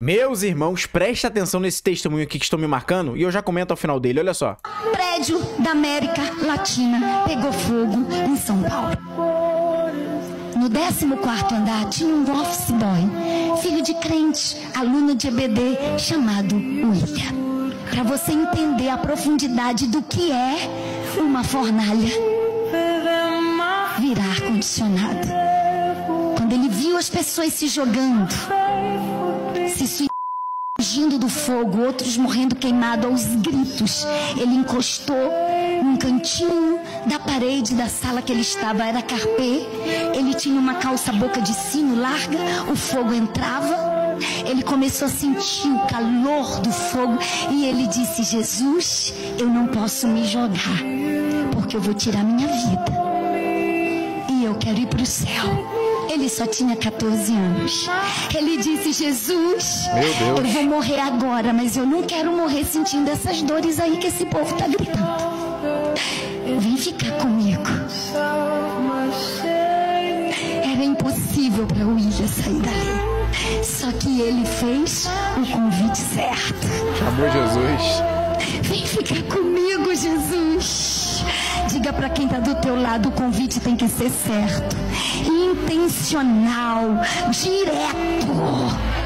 Meus irmãos, preste atenção nesse testemunho aqui que estão me marcando e eu já comento ao final dele, olha só. Prédio da América Latina pegou fogo em São Paulo. No 14 andar tinha um office boy, filho de crente, aluno de EBD, chamado William. Para você entender a profundidade do que é uma fornalha virar ar-condicionado. Quando ele viu as pessoas se jogando, se fugindo do fogo, outros morrendo queimado aos gritos. Ele encostou num cantinho da parede da sala que ele estava, era carpê. Ele tinha uma calça boca de sino larga, o fogo entrava. Ele começou a sentir o calor do fogo e ele disse: Jesus, eu não posso me jogar, porque eu vou tirar minha vida. E eu quero ir para o céu. Ele só tinha 14 anos. Ele disse: Jesus, eu vou morrer agora, mas eu não quero morrer sentindo essas dores aí que esse povo está gritando. Vem ficar comigo. Era impossível para o William sair dali. Só que ele fez o convite certo. Amor Jesus. Vem ficar comigo, Jesus. Diga para quem está do teu lado, o convite tem que ser certo, intencional, direto.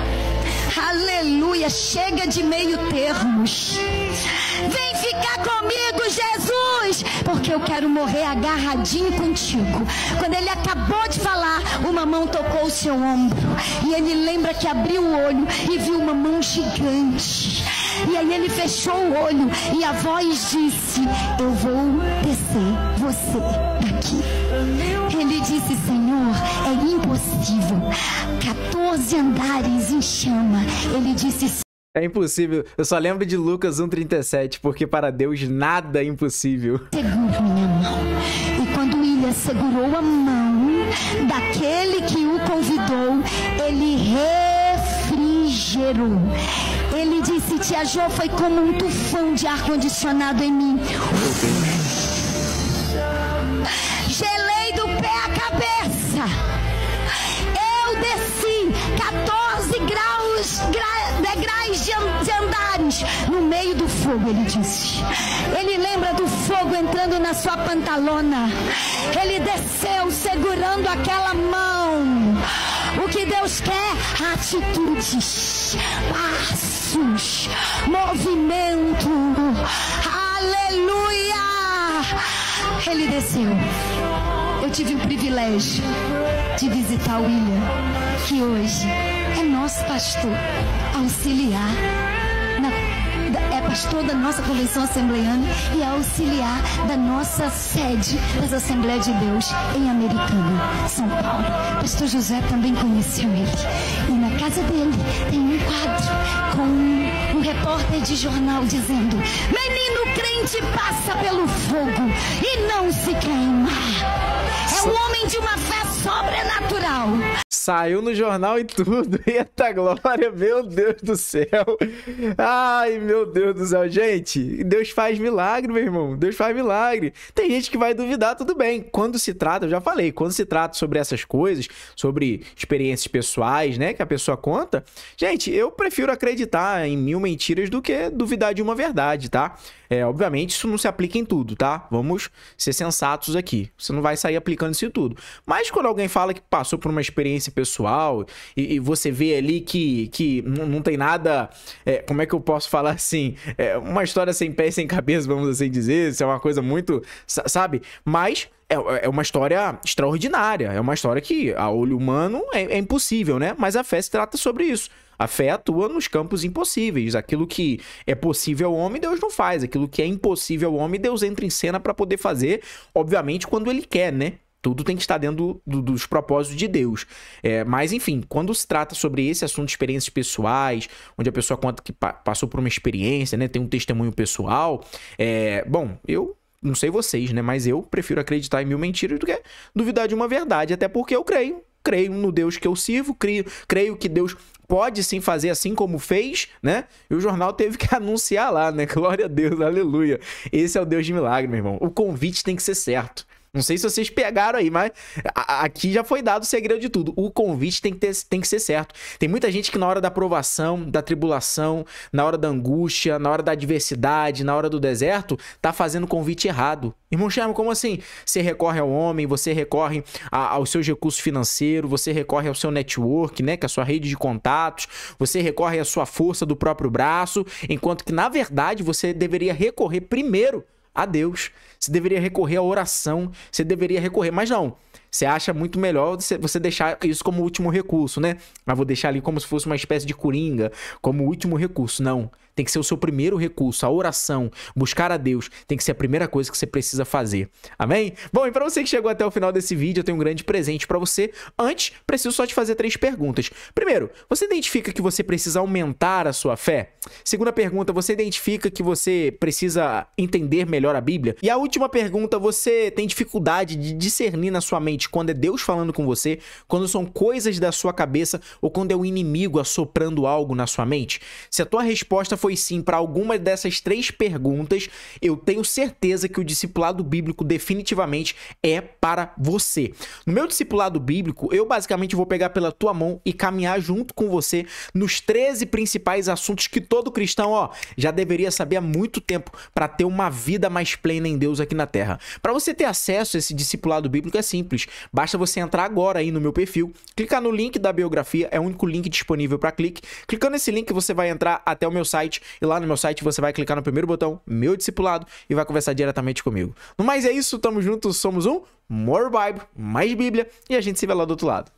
Aleluia, chega de meio termos. Vem ficar comigo, Jesus, porque eu quero morrer agarradinho contigo. Quando ele acabou de falar, uma mão tocou o seu ombro e ele lembra que abriu o olho e viu uma mão gigante. E aí ele fechou o olho e a voz disse: Eu vou descer você daqui. Ele disse: Senhor, é impossível. 14 andares em chama. Ele disse: é impossível. Eu só lembro de Lucas 1,37, porque para Deus nada é impossível. Segura minha mão. E quando William segurou a mão daquele que o convidou, ele refrigerou. Ele Tia Jo foi como um tufão de ar-condicionado em mim. Gelei do pé à cabeça. Eu desci 14 graus, gra, degraus de, de andares no meio do fogo, ele disse. Ele lembra do fogo entrando na sua pantalona. Ele desceu segurando aquela mão. O que Deus quer? Atitudes, passos, movimento. Aleluia! Ele desceu. Eu tive o privilégio de visitar o William, que hoje é nosso pastor auxiliar pastor da nossa convenção assembleiana e é auxiliar da nossa sede das Assembleias de Deus em Americana, São Paulo. Pastor José também conheceu ele. E na casa dele tem um quadro com um, um repórter de jornal dizendo: Menino crente passa pelo fogo e não se queima. É um homem de uma fé sobrenatural. Saiu no jornal e tudo. Eita glória, meu Deus do céu. Ai, meu Deus do céu. Gente, Deus faz milagre, meu irmão. Deus faz milagre. Tem gente que vai duvidar, tudo bem. Quando se trata, eu já falei, quando se trata sobre essas coisas, sobre experiências pessoais, né, que a pessoa conta, gente, eu prefiro acreditar em mil mentiras do que duvidar de uma verdade, tá? É, obviamente, isso não se aplica em tudo, tá? Vamos ser sensatos aqui. Você não vai sair aplicando isso em tudo. Mas quando alguém fala que passou por uma experiência pessoal e, e você vê ali que, que não, tem nada. É, como é que eu posso falar assim? É uma história sem pé e sem cabeça, vamos assim dizer. Isso é uma coisa muito. Sabe? Mas é, é uma história extraordinária. É uma história que, a olho humano, é, é, impossível, né? Mas a fé se trata sobre isso. A fé atua nos campos impossíveis. Aquilo que é possível ao homem, Deus não faz. Aquilo que é impossível ao homem, Deus entra em cena para poder fazer, obviamente, quando ele quer, né? Tudo tem que estar dentro do, dos propósitos de Deus. É, mas, enfim, quando se trata sobre esse assunto de experiências pessoais, onde a pessoa conta que pa passou por uma experiência, né? Tem um testemunho pessoal. É, bom, eu não sei vocês, né? Mas eu prefiro acreditar em mil mentiras do que duvidar de uma verdade. Até porque eu creio. Creio no Deus que eu sirvo, creio, creio que Deus pode sim fazer assim como fez, né? E o jornal teve que anunciar lá, né? Glória a Deus, aleluia. Esse é o Deus de milagre, meu irmão. O convite tem que ser certo. Não sei se vocês pegaram aí, mas aqui já foi dado o segredo de tudo. O convite tem que, ter, tem que ser certo. Tem muita gente que na hora da aprovação, da tribulação, na hora da angústia, na hora da adversidade, na hora do deserto, tá fazendo o convite errado. Irmão Chama, como assim? Você recorre ao homem, você recorre a, aos seus recursos financeiros, você recorre ao seu network, né? Que é a sua rede de contatos, você recorre à sua força do próprio braço, enquanto que, na verdade, você deveria recorrer primeiro a Deus. Você deveria recorrer à oração, você deveria recorrer, mas não. Você acha muito melhor você deixar isso como último recurso, né? Mas vou deixar ali como se fosse uma espécie de coringa, como último recurso. Não. Tem que ser o seu primeiro recurso, a oração, buscar a Deus, tem que ser a primeira coisa que você precisa fazer. Amém? Bom, e para você que chegou até o final desse vídeo, eu tenho um grande presente para você. Antes, preciso só te fazer três perguntas. Primeiro, você identifica que você precisa aumentar a sua fé? Segunda pergunta, você identifica que você precisa entender melhor a Bíblia? E a última pergunta, você tem dificuldade de discernir na sua mente quando é Deus falando com você, quando são coisas da sua cabeça ou quando é o inimigo assoprando algo na sua mente? Se a tua resposta foi sim para alguma dessas três perguntas, eu tenho certeza que o discipulado bíblico definitivamente é para você. No meu discipulado bíblico, eu basicamente vou pegar pela tua mão e caminhar junto com você nos 13 principais assuntos que todo cristão, ó, já deveria saber há muito tempo para ter uma vida mais plena em Deus aqui na Terra. Para você ter acesso a esse discipulado bíblico é simples. Basta você entrar agora aí no meu perfil, clicar no link da biografia, é o único link disponível para clique. Clicando nesse link, você vai entrar até o meu site. E lá no meu site você vai clicar no primeiro botão, meu discipulado, e vai conversar diretamente comigo. No mais é isso, tamo juntos, somos um More Bible, mais Bíblia, e a gente se vê lá do outro lado.